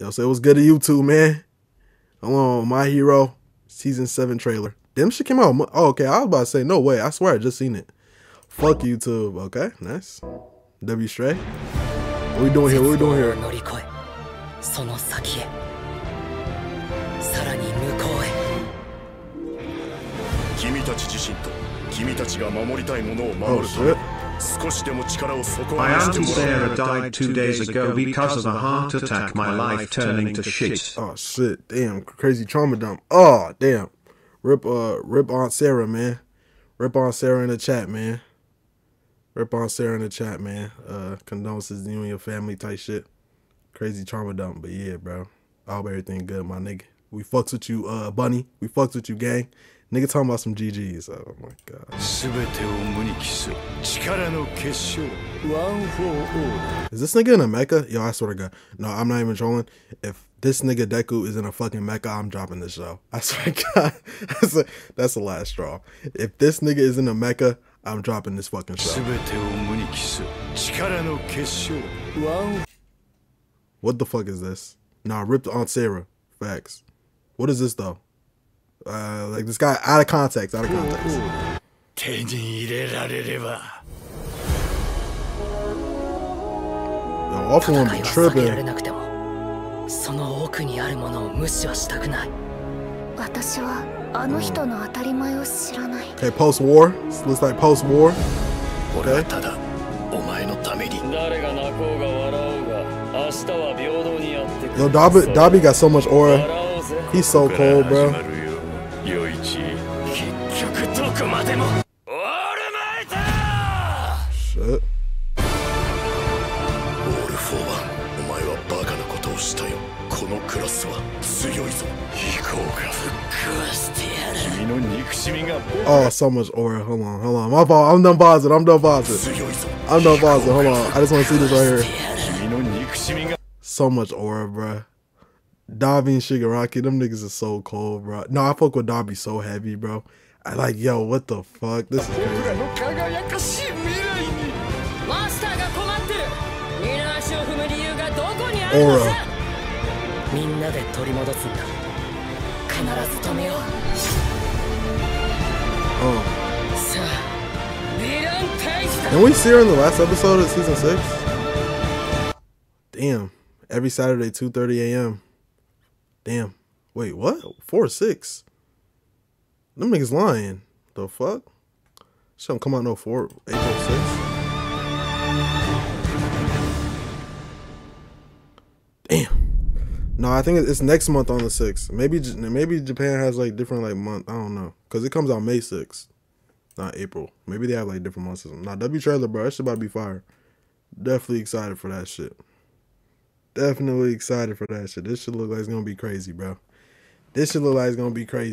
Yo, so it was good to you too, man. I'm on My Hero season seven trailer. Damn shit came out. Oh, okay. I was about to say, no way. I swear I just seen it. Fuck YouTube. Okay, nice. W Stray. What we doing here? What we doing here? Oh shit. My aunt Sarah died two days ago because of a heart attack, my life turning to shit. Oh shit, damn, crazy trauma dump. Oh, damn. Rip uh rip Aunt Sarah, man. Rip Aunt Sarah in the chat, man. Rip Aunt Sarah in the chat, man. Uh condolences to you and your family type shit. Crazy trauma dump, but yeah, bro. I hope everything good, my nigga. We fucks with you, uh, Bunny. We fucks with you, gang. Nigga talking about some GGs. Oh my god. Is this nigga in a mecha? Yo, I swear to god. No, I'm not even trolling. If this nigga Deku is in a fucking mecha, I'm dropping this show. I swear to god. That's, that's the last straw. If this nigga is in a mecha, I'm dropping this fucking show. What the fuck is this? Nah, ripped Aunt Sarah. Facts. What is this though? Uh, like this guy out of context, out of context. The awful one tripping. Okay, post-war? Looks like post-war Okay. Yo, Dabi, Dabi got so much aura He's so cold, bro までもオールマイトーオール・フォー・ワンお前はバカなことをしたよこのクラスは強いぞ飛行が復活してやる君の憎しみが Oh, much aura. Hold on, hold on. My fault. I'm done buzzing. I'm done buzzing. I'm done buzzing. Hold on. I just want to see this right here. So much aura, bruh. Dabi and Shigaraki, them niggas are so cold, bro. No, I fuck with Dabi so heavy, bro. I like, yo, what the fuck? This is crazy. Aura. Oh. And we see her in the last episode of season six? Damn. Every Saturday, 2.30 a.m. Damn. Wait, what? 4 6? Them niggas lying. The fuck? She don't come out no 4, April 6th. Damn. No, I think it's next month on the 6th. Maybe maybe Japan has like different like month. I don't know. Cause it comes out May 6th. Not April. Maybe they have like different months. or. Nah, W trailer, bro. That shit about to be fire. Definitely excited for that shit. Definitely excited for that shit. This shit look like it's gonna be crazy, bro. This shit look like it's gonna be crazy.